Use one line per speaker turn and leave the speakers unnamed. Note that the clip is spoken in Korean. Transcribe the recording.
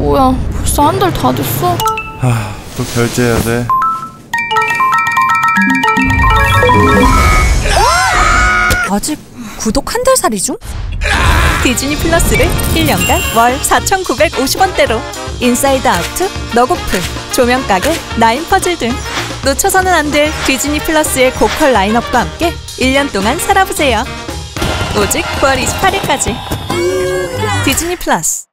뭐야, 벌써 한 달 다 됐어?
하, 또 결제해야 돼.
아! 아직 구독 한 달 살이 중? 디즈니 플러스를 1년간 월 4,950원대로 Inside Out, 넉오프, 조명 가게, 나인 퍼즐 등 놓쳐서는 안 될 디즈니 플러스의 고퀄 라인업과 함께 1년 동안 살아보세요. 오직 9월 28일까지 디즈니 플러스